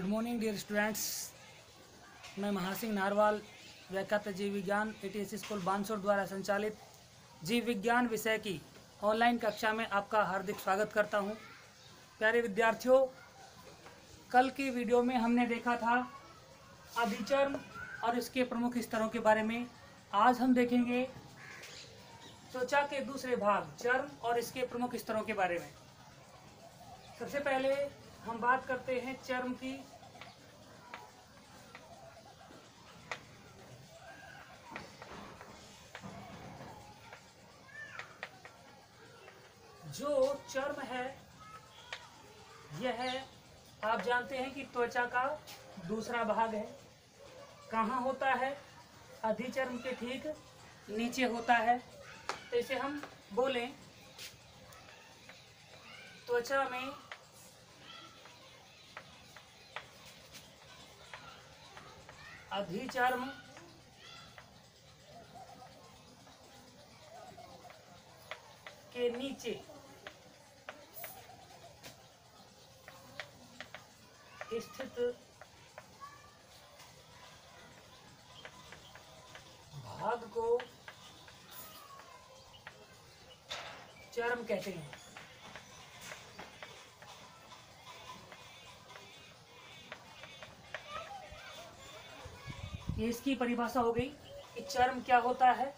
Good morning dear students मैं Maha Singh narwhal, व्याख्यात जीव विज्ञान ए स्कूल बानसोर द्वारा संचालित जीव विज्ञान विषय की ऑनलाइन कक्षा में आपका हार्दिक स्वागत करता हूँ। प्यारे विद्यार्थियों, कल की वीडियो में हमने देखा था अभिचर्म और इसके प्रमुख स्तरों के बारे में। आज हम देखेंगे त्वचा के दूसरे भाग, चर्म और इसके प्रमुख स्तरों के बारे में। सबसे पहले हम बात करते हैं चर्म की। जो चर्म है, यह आप जानते हैं कि त्वचा का दूसरा भाग है। कहाँ होता है? अधिचर्म के ठीक नीचे होता है। तो इसे हम बोलें त्वचा में अधिचर्म। के नीचे। स्थित। भाग को चर्म कहते हैं। ये इसकी परिभाषा हो गई कि चर्म क्या होता है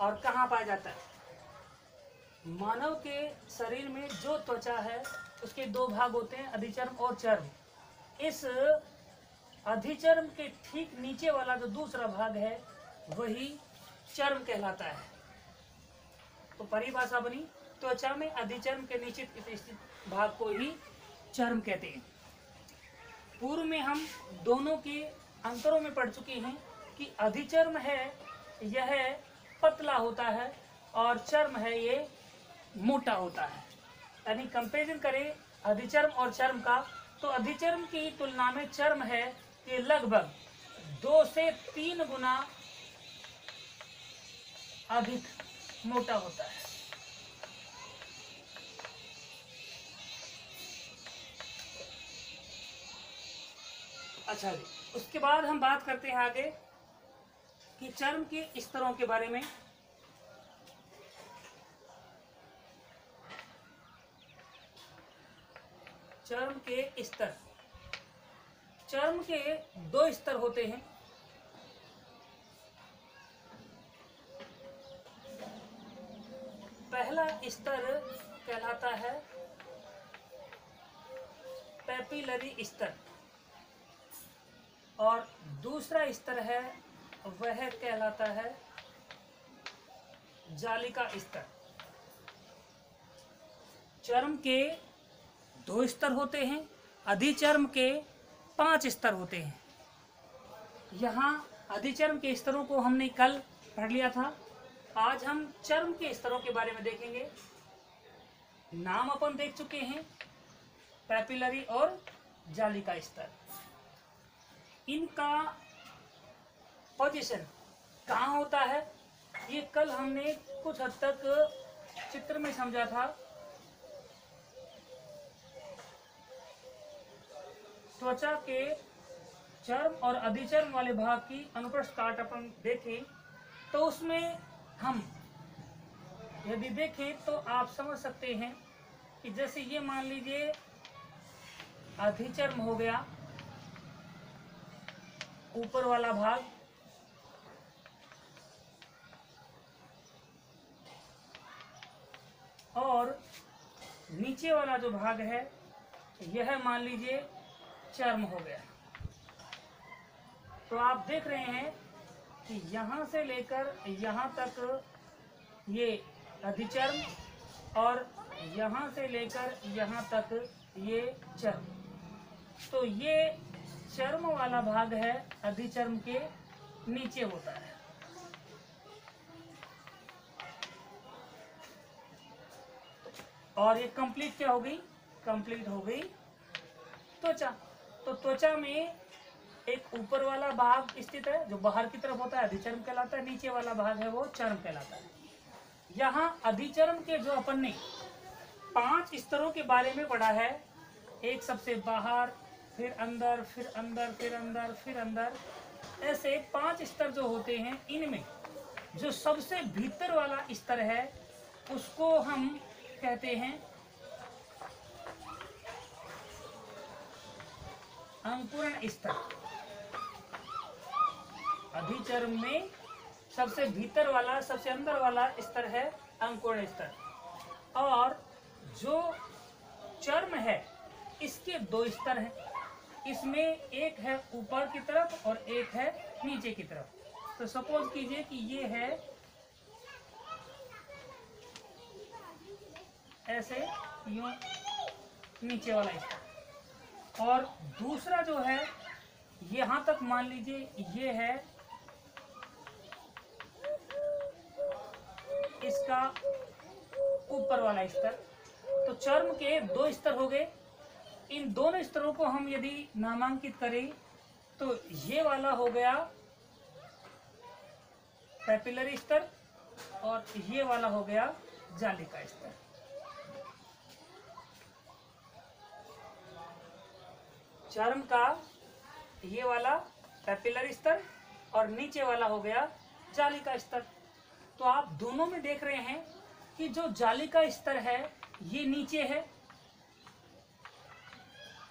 और कहाँ पाया जाता है। मानव के शरीर में जो त्वचा है, उसके दो भाग होते हैं, अधिचर्म और चर्म। इस अधिचर्म के ठीक नीचे वाला जो दूसरा भाग है, वही चर्म कहलाता है। तो परिभाषा बनी, त्वचा में अधिचर्म के नीचे स्थित भाग को ही चर्म कहते हैं। पूर्व में हम दोनों के अंतरों में पढ़ चुकी हैं कि अधिचर्म है, यह पतला होता है और चर्म है ये मोटा होता है। यानी कंपेरिजन करें अधिचर्म और चर्म का तो अधिचर्म की तुलना में चर्म है ये लगभग दो से तीन गुना अधिक मोटा होता है। अच्छा जी, उसके बाद हम बात करते हैं आगे कि चर्म के स्तरों के बारे में। चर्म के स्तर, चर्म के दो स्तर होते हैं। पहला स्तर कहलाता है पैपिलरी स्तर। और दूसरा स्तर है, वह कहलाता है जालिका स्तर। चर्म के दो स्तर होते हैं, अधिचर्म के पाँच स्तर होते हैं। यहाँ अधिचर्म के स्तरों को हमने कल पढ़ लिया था। आज हम चर्म के स्तरों के बारे में देखेंगे। नाम अपन देख चुके हैं, पैपिलरी और जालिका स्तर। इनका पोजीशन कहाँ होता है? ये कल हमने कुछ हद तक चित्र में समझा था। त्वचा के चर्म और अधिचर्म वाले भाग की अनुप्रस्थ काट अपन देखें तो उसमें हम यदि देखें तो आप समझ सकते हैं कि जैसे ये मान लीजिए अधिचर्म हो गया ऊपर वाला भाग। और नीचे वाला जो भाग है, यह मान लीजिए चर्म हो गया। तो आप देख रहे हैं कि यहाँ से लेकर यहाँ तक ये अधिचर्म और यहाँ से लेकर यहाँ तक ये चर्म। तो ये चर्म वाला भाग है, अधिचर्म के नीचे होता है। और ये कंप्लीट क्या हो गई? कंप्लीट हो गई त्वचा। तो त्वचा में एक ऊपर वाला भाग स्थित है, जो बाहर की तरफ़ होता है, अधिचर्म कहलाता है, नीचे वाला भाग है वो चर्म कहलाता है। यहाँ अधिचर्म के जो अपन ने पाँच स्तरों के बारे में पढ़ा है, एक सबसे बाहर फिर अंदर फिर अंदर फिर अंदर फिर अंदर। ऐसे पाँच स्तर जो होते हैं, इनमें जो सबसे भीतर वाला स्तर है, उसको हम कहते हैं अंकुरण स्तर। अभिचर्म में सबसे भीतर वाला, सबसे अंदर वाला स्तर है अंकुरण स्तर। और जो चर्म है, इसके दो स्तर हैं। इसमें एक है ऊपर की तरफ़ और एक है नीचे की तरफ़। तो सपोज़ कीजिए कि ये है ऐसे यूँ नीचे वाला स्तर और दूसरा जो है, यहाँ तक मान लीजिए ये है, इसका ऊपर वाला स्तर। तो चर्म के दो स्तर हो गए। इन दोनों स्तरों को हम यदि नामांकित करें तो ये वाला हो गया पैपिलरी स्तर और ये वाला हो गया जालिका स्तर। चर्म का ये वाला पैपिलरी स्तर और नीचे वाला हो गया जालिका स्तर। तो आप दोनों में देख रहे हैं कि जो जालिका स्तर है, ये नीचे है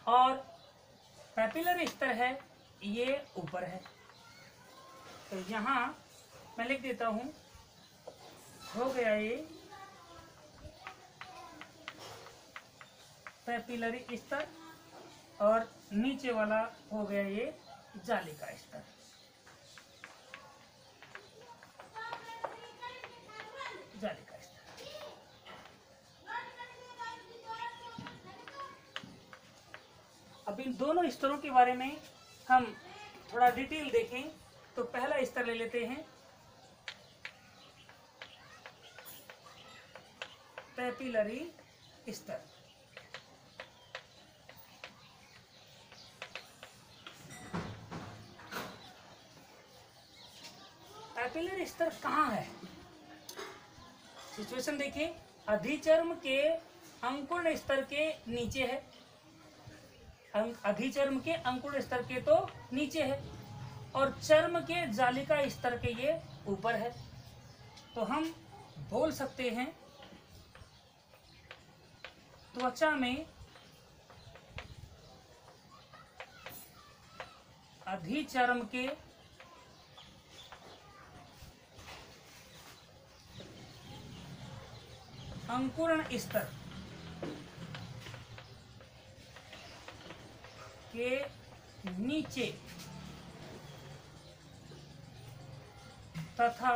और पैपिलर स्तर है, ये ऊपर है। तो यहाँ मैं लिख देता हूँ, हो गया ये पैपिलरी स्तर और नीचे वाला हो गया ये जाली का स्तर जालिका स्तर अब इन दोनों स्तरों के बारे में हम थोड़ा डिटेल देखें। तो पहला स्तर ले लेते हैं। पैपिलरी स्तर। पैपिलरी स्तर कहाँ है? सिचुएशन देखिए। अधिचर्म के अंकुरण स्तर के नीचे है। अधिचर्म के अंकुर स्तर के तो नीचे है और चर्म के जालिका स्तर के ये ऊपर है। तो हम बोल सकते हैं, त्वचा में अधिचर्म के अंकुरण स्तर के नीचे तथा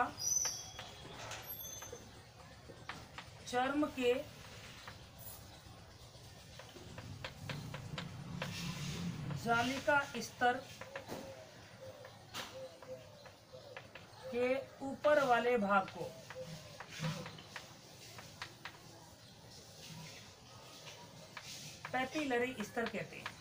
चर्म के जालिका स्तर के ऊपर वाले भाग को पैपिलरी स्तर कहते हैं।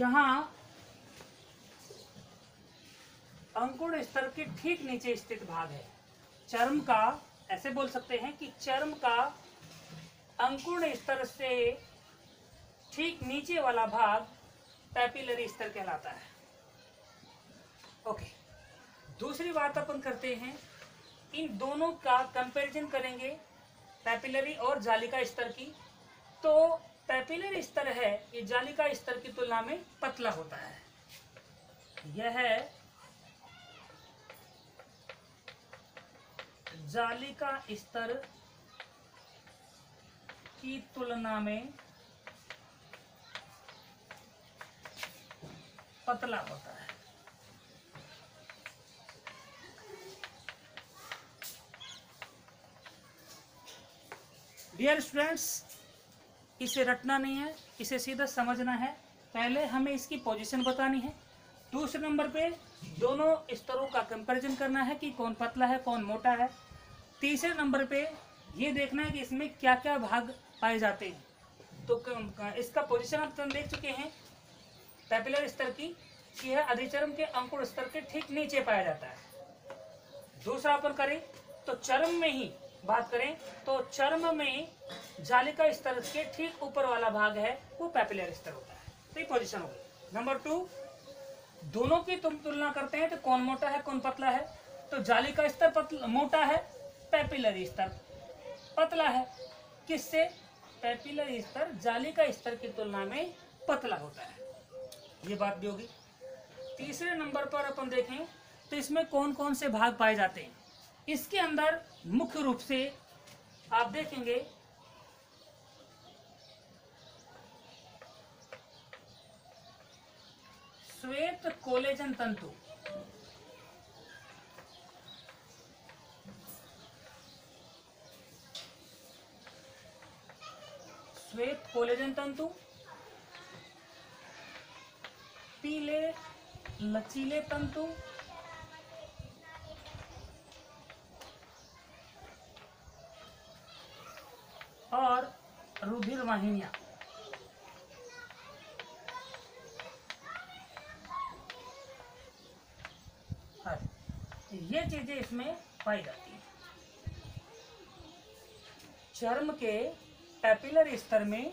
यहाँ अंकुर स्तर के ठीक नीचे स्थित भाग है। चर्म का, ऐसे बोल सकते हैं कि चर्म का अंकुर स्तर से ठीक नीचे वाला भाग पैपिलरी स्तर कहलाता है। ओके, दूसरी बात अपन करते हैं, इन दोनों का कंपैरिजन करेंगे, पैपिलरी और जालिका स्तर की। तो पैपिलरी स्तर है, ये जालिका स्तर की तुलना में पतला होता है। यह है जालिका स्तर की तुलना में पतला होता है। डियर स्टूडेंट्स इसे रटना नहीं है, इसे सीधा समझना है। पहले हमें इसकी पोजीशन बतानी है। दूसरे नंबर पे दोनों स्तरों का कंपैरिजन करना है कि कौन पतला है, कौन मोटा है। तीसरे नंबर पे ये देखना है कि इसमें क्या क्या भाग पाए जाते हैं। तो इसका पोजीशन आप देख चुके हैं। पैपिलर स्तर की, कि यह अधिचरम के अंकुर स्तर के ठीक नीचे पाया जाता है। दूसरा अपन करें तो चरम में ही बात करें तो चर्म में जालिका स्तर के ठीक ऊपर वाला भाग है, वो पैपिलर स्तर होता है। तो ये पोजिशन हो गई। नंबर टू दोनों की तुम तुलना करते हैं तो कौन मोटा है, कौन पतला है? तो जाली का स्तर पतला मोटा है पैपिलरी स्तर पतला है। किससे? पैपिलरी स्तर जाली का स्तर की तुलना में पतला होता है। ये बात भी होगी। तीसरे नंबर पर अपन देखें तो इसमें कौन कौन से भाग पाए जाते हैं? इसके अंदर मुख्य रूप से आप देखेंगे श्वेत कोलेजन तंतु। श्वेत कोलेजन तंतु, पीले लचीले तंतु रुधिर वाहिनियाँ। हाँ, ये चीज़ें इसमें पाई जाती हैं। चर्म के पैपिलर स्तर में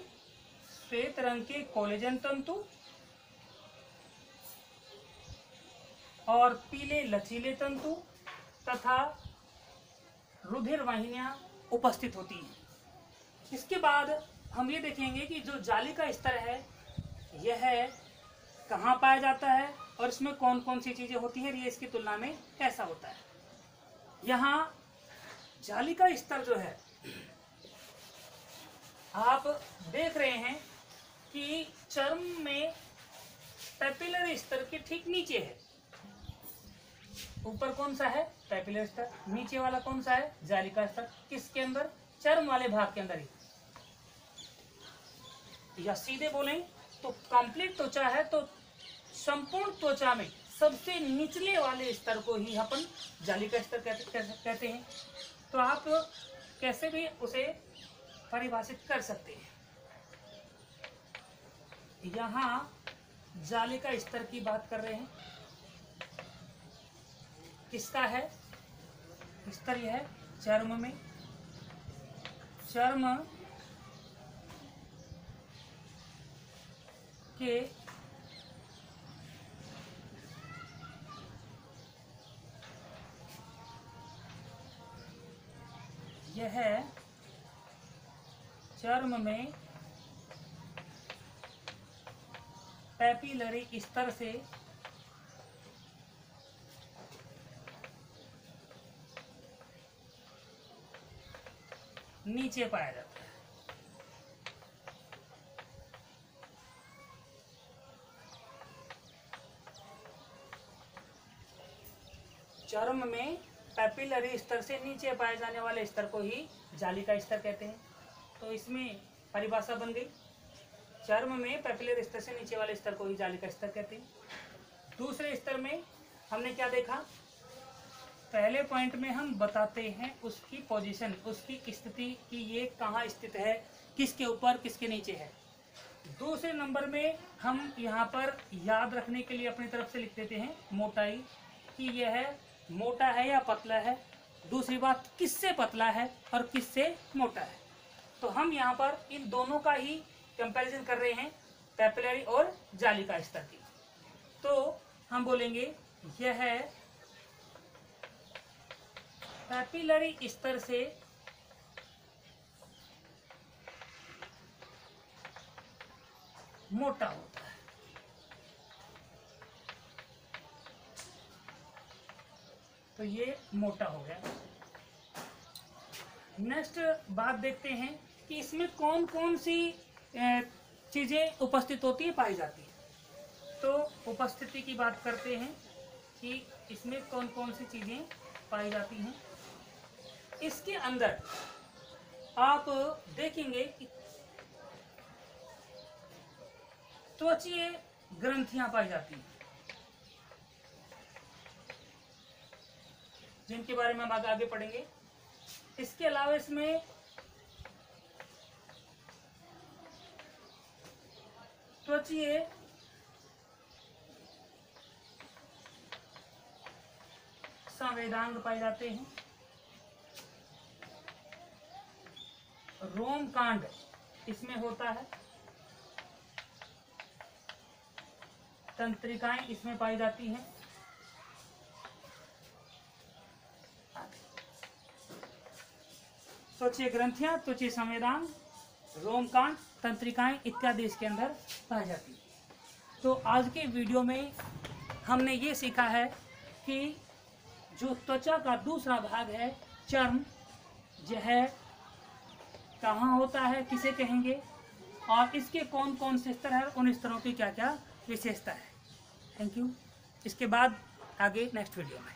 श्वेत रंग के कोलेजन तंतु और पीले लचीले तंतु तथा रुधिर वाहिनियाँ उपस्थित होती हैं। इसके बाद हम ये देखेंगे कि जो जाली का स्तर है, यह है कहाँ पाया जाता है और इसमें कौन कौन सी चीज़ें होती हैं ये इसकी तुलना में कैसा होता है। यहाँ जाली का स्तर जो है, आप देख रहे हैं कि चर्म में पैपिलर स्तर के ठीक नीचे है। ऊपर कौन सा है? पैपिलर स्तर। नीचे वाला कौन सा है? जाली का स्तर। किसके अंदर? चर्म वाले भाग के अंदर ही। या सीधे बोलें तो कंप्लीट त्वचा है तो संपूर्ण त्वचा में सबसे निचले वाले स्तर को ही अपन जाली का स्तर कहते, कहते हैं। तो आप कैसे भी उसे परिभाषित कर सकते हैं। यहाँ जाली का स्तर की बात कर रहे हैं। किसका है? स्तर यह है चर्म में। चर्म के यह चर्म में पैपिलरी स्तर से नीचे पाया जाता है। चर्म में पैपिलरी स्तर से नीचे पाए जाने वाले स्तर को ही जाली का स्तर कहते हैं। तो इसमें परिभाषा बन गई। चर्म में पैपिलर स्तर से नीचे वाले स्तर को ही जाली का स्तर कहते हैं। दूसरे स्तर में हमने क्या देखा? पहले पॉइंट में हम बताते हैं उसकी पोजीशन उसकी स्थिति कि ये कहाँ स्थित है, किसके ऊपर, किसके नीचे है। दूसरे नंबर में हम यहाँ पर याद रखने के लिए अपनी तरफ़ से लिख देते हैं, मोटाई, कि यह मोटा है या पतला है? दूसरी बात, किससे पतला है और किससे मोटा है? तो हम यहाँ पर इन दोनों का ही कंपैरिजन कर रहे हैं पैपिलरी और जाली का स्तर की तो हम बोलेंगे, यह है पैपिलरी स्तर से मोटा होता है। तो ये मोटा हो गया। नेक्स्ट बात देखते हैं कि इसमें कौन कौन सी चीज़ें उपस्थित होती है, पाई जाती है। तो उपस्थिति की बात करते हैं कि इसमें कौन कौन सी चीज़ें पाई जाती हैं। इसके अंदर आप देखेंगे कि त्वचीय ग्रंथियाँ पाई जाती हैं। जिनके बारे में हम आगे आगे पढ़ेंगे। इसके अलावा इसमें त्वचीय संवेदांग पाए जाते हैं। रोम कांड इसमें होता है। तंत्रिकाएँ इसमें पाई जाती हैं। सोचिए ग्रंथियाँ त्वचे संवेदान रोमकांड, तंत्रिकाएँ इत्यादि इसके अंदर पाई जाती है। तो आज के वीडियो में हमने ये सीखा है कि जो त्वचा का दूसरा भाग है, चर्म जो है कहाँ होता है, किसे कहेंगे, और इसके कौन कौन से स्तर है, उन स्तरों की क्या क्या विशेषता है। थैंक यू इसके बाद आगे नेक्स्ट वीडियो में।